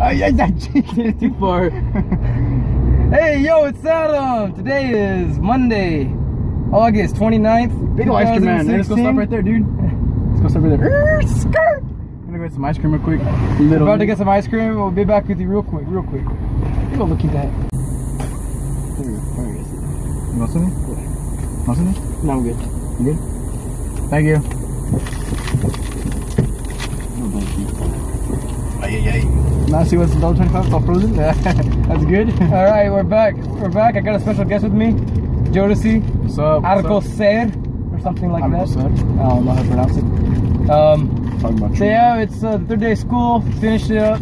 Ay, ay, ay, Too far. hey, yo, it's Adam. Today is Monday, August 29th. Big ice cream man. Hey, let's go stop right there, dude. Let's go stop right there. Skirt. I'm gonna go get some ice cream real quick. Little. about to get some ice cream. We'll be back with you real quick, real quick. Go look at that. There we go. There we go. You want something? Want something? No, I'm good. You good? Thank you. No, thank you. Ay, ay, ay. Now see what's twenty-five? It's all frozen. That's good. All right, we're back. We're back. I got a special guest with me, Jodeci What's up? Arcocer, or something like that. Arcocer. I don't know how to pronounce it. Um, Talking about So yeah, it's uh, the third day of school. Finished it up.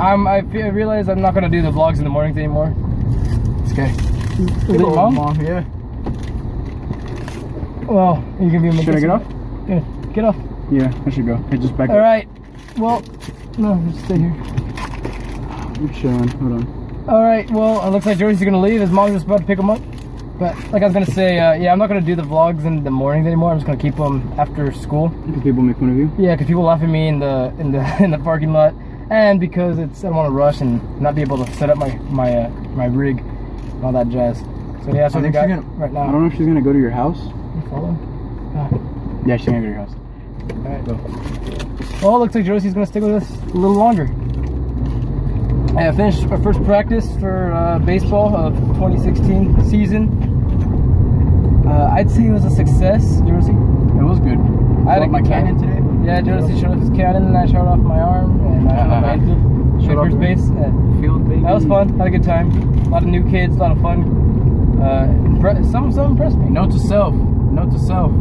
I'm. I, I realize I'm not gonna do the vlogs in the mornings anymore. It's okay. Is it your mom? Yeah. Well, you can be. Should I get off? Yeah, get off. Yeah, I should go. Hey, just back All up. right. Well, no, just stay here. You're chilling. Hold on. All right. Well, it looks like Jordy's gonna leave. His mom's just about to pick him up. But like I was gonna say, uh, yeah, I'm not gonna do the vlogs in the mornings anymore. I'm just gonna keep them after school. Do people make fun of you? Yeah, because people laugh at me in the in the in the parking lot, and because it's I don't want to rush and not be able to set up my my uh, my rig, and all that jazz. So yeah, that's I what we think got gonna- right now. I don't know if she's gonna go to your house. You follow? Yeah, she's gonna go to your house. All right, go. Well, looks like Josie's gonna stick with us a little longer. I finished our first practice for uh, baseball of 2016 season. Uh, I'd say it was a success, Josie. It was good. I had a my cannon today. Yeah, Josie showed off his cannon, and I showed off my arm, and I showed off my infield. Showed off first base. Yeah. Field baby. That was fun. Had a good time. A lot of new kids. A lot of fun. Uh, some some impressed me. Note to self. Note to self.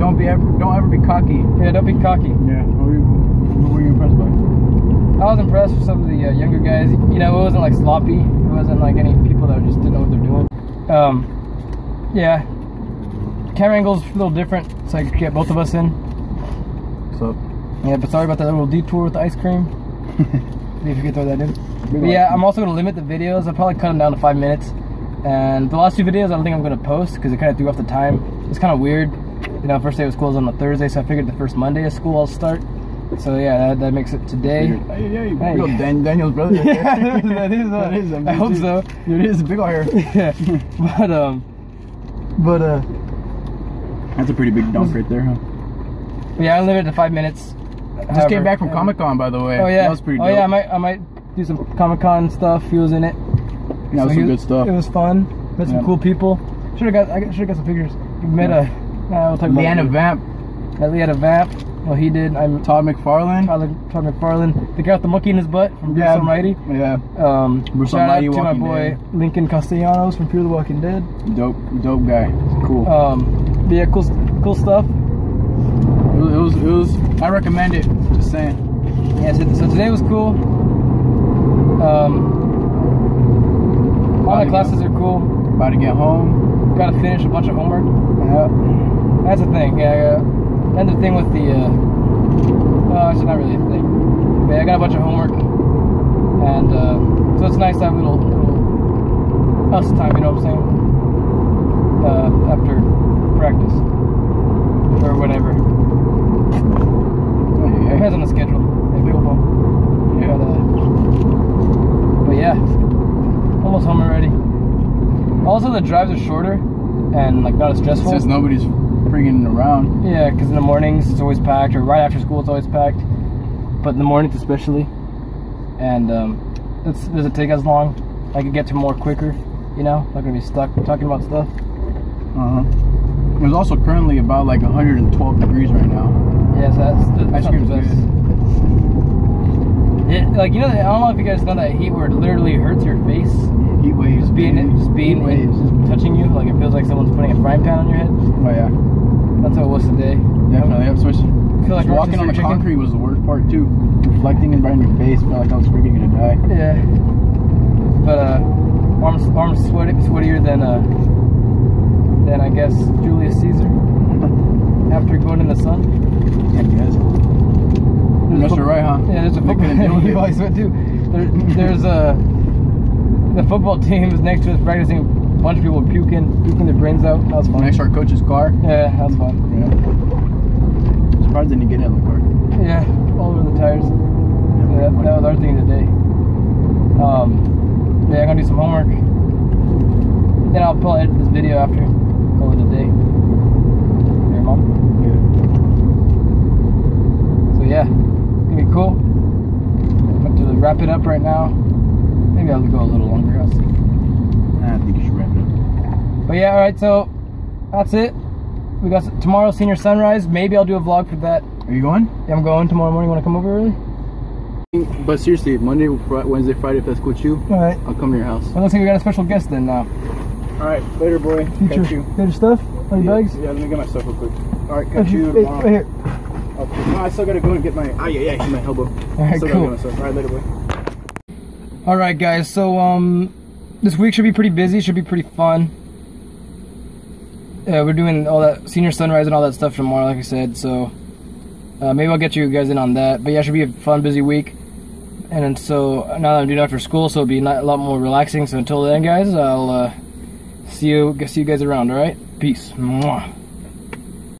Don't be ever. Don't ever be cocky. Yeah, don't be cocky. Yeah. What were you, what were you impressed by? I was impressed with some of the uh, younger guys. You know, it wasn't like sloppy. It wasn't like any people that just didn't know what they're doing. Um, yeah. Camera angle's a little different, so I could get both of us in. What's up? Yeah, but sorry about that little detour with the ice cream. See if you could throw that in. But yeah, I'm also gonna limit the videos. I'll probably cut them down to five minutes. And the last two videos, I don't think I'm gonna post because it kind of threw off the time. It's kind of weird. You know, first day of school is on a Thursday, so I figured the first Monday of school I'll start. So yeah, that, that makes it today. Hey, hey, Hey. hey. Yo, Dan, Daniel's brother. right Yeah, there. that is, uh, that is. I hope so. Dude, it is a big old hair. yeah, but um, but uh, That's a pretty big dump right there, huh? yeah, I limited to five minutes. Just came back from Comic Con, by the way. Oh yeah, That was pretty oh dope. yeah, I might I might do some Comic Con stuff. He was in it. That was some he- good stuff. It was fun. Met some Yeah. cool people. Should have got I should have got some figures. Met Yeah. a. Nah, we'll talk about Leanna. Vamp, Met LeeAnna Vamp. Well, he did. I'm Todd McFarlane. Tyler, Todd McFarlane. The guy with the monkey in his butt from Bruce Yeah. Almighty. Yeah, Um, Bruce shout Almighty, out to my boy Dead. Lincoln Castellanos from Fear the Walking Dead. dope, dope guy. Cool. Um, yeah, cool, cool stuff. it, was, it was, it was. I recommend it. Just saying. Yeah, so, so today was cool. Um, all my classes are cool. About to get home. Got to finish a bunch of homework. Yeah. That's the thing. Yeah, yeah. And the thing with the, uh, well, it's not really a thing. But yeah, I got a bunch of homework, and uh, so it's nice to have a little, little us time. You know what I'm saying? Uh, after practice or whatever. Hey. Depends on the schedule. If we will. Yeah. But, uh, but yeah, almost home already. Also, the drives are shorter and like not as stressful. Since nobody's bringing it around. Yeah, because in the mornings it's always packed, or right after school it's always packed. But in the mornings especially, and um, it's, does it take as long. I can get to more quicker. You know, not gonna be stuck talking about stuff. Uh huh. It's also currently about like 112 degrees right now. Yes, that's, that's Ice not cream's the good. Like you know, I don't know if you guys know that heat where it literally hurts your face. Heat waves. Just being dude. just being Heat waves. just touching you, like it feels like someone's putting a frying pan on your head. Oh yeah, That's how it was today. definitely. I'm supposed to. I feel like Just walking on the chicken. concrete was the worst part too. Reflecting and burning your face, felt like I was freaking gonna die. Yeah. But uh, arms arms sweaty, sweatier than uh than I guess Julius Caesar after going in the sun. Yeah, guys. That's right, huh? Yeah, there's a football. couldn't deal with he it. probably sweat too. There, there's a the football team is next to us practicing. A bunch of people puking, puking their brains out. That was fun. Next to our coach's car. Yeah, that was fun. Yeah. Surprised they didn't get in the car. Yeah, all over the tires. Yeah. Yeah, that, that was our thing today. Um, yeah, I'm gonna do some homework. Then I'll probably edit this video after. Call it a day. Here, mom. So yeah, gonna be cool. I'm about to wrap it up right now. Maybe I'll go a little longer. I'll see. I think you should wrap it up. But yeah, all right. So that's it. We got tomorrow senior sunrise. Maybe I'll do a vlog for that. Are you going? Yeah, I'm going tomorrow morning. Want to come over early? But seriously, Monday, Wednesday, Friday, if that's cool with you, All right. I'll come to your house. Well, looks like we got a special guest then uh, now. All right, later, boy. Future, Catch you. got your stuff? All your Yeah, bags? Yeah, let me get my stuff real quick. All right, catch you tomorrow. right here. Okay. No, I still gotta go and get my. Ah, yeah, yeah, my elbow. All right, still cool. Gotta get my stuff. All right, later, boy. All right, guys. So um, this week should be pretty busy. Should be pretty fun. Yeah, we're doing all that senior sunrise and all that stuff tomorrow, like I said. So uh, maybe I'll get you guys in on that. But yeah, it should be a fun, busy week. And so now that I'm doing after school, so it'll be not, a lot more relaxing. So until then, guys, I'll uh, see you see you guys around. All right, peace. Mwah.